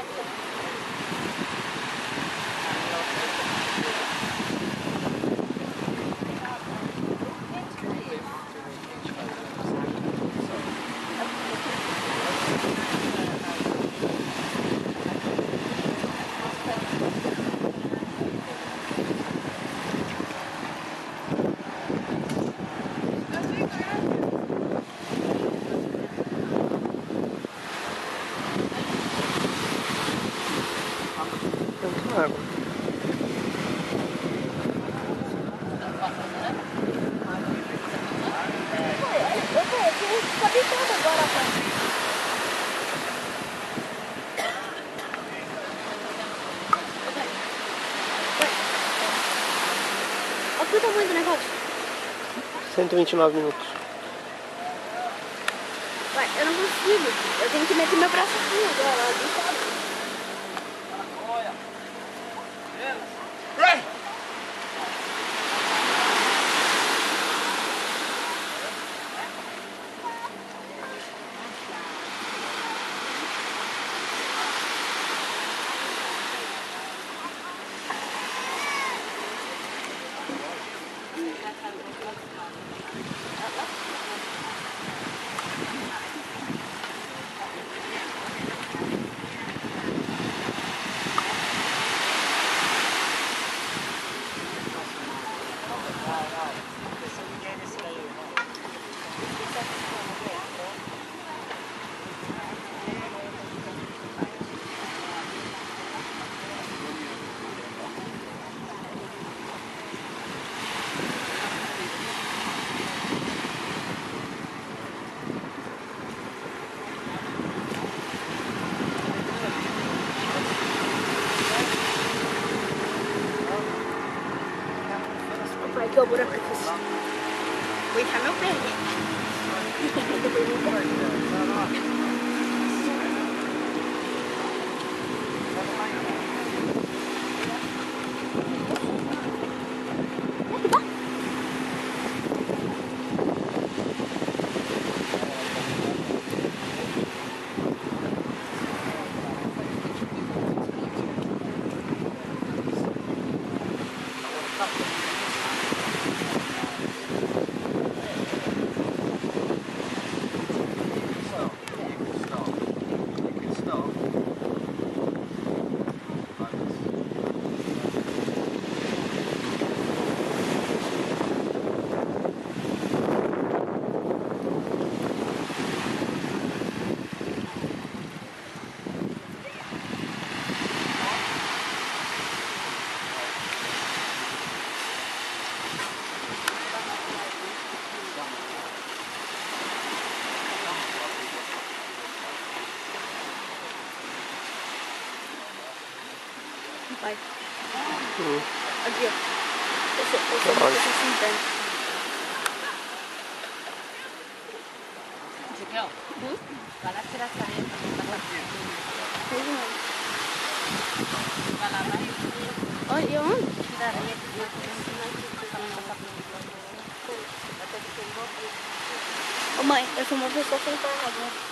água. Eu cara. Olha o tamanho do negócio. 129 minutos. Vai, eu não consigo. Eu tenho que meter meu braço aqui agora, ó, deitado. Vai, que é o buraco que eu eu vou Vai. Hum. Aqui, ó. Eu sou, eu sou, Onde? eu sou sentando. Ezequiel, Hum? vai lá tirar essa renda. Fez não. Vai lá, vai. Olha, e onde? Tira a vai Ô mãe, eu sou uma pessoa sentada.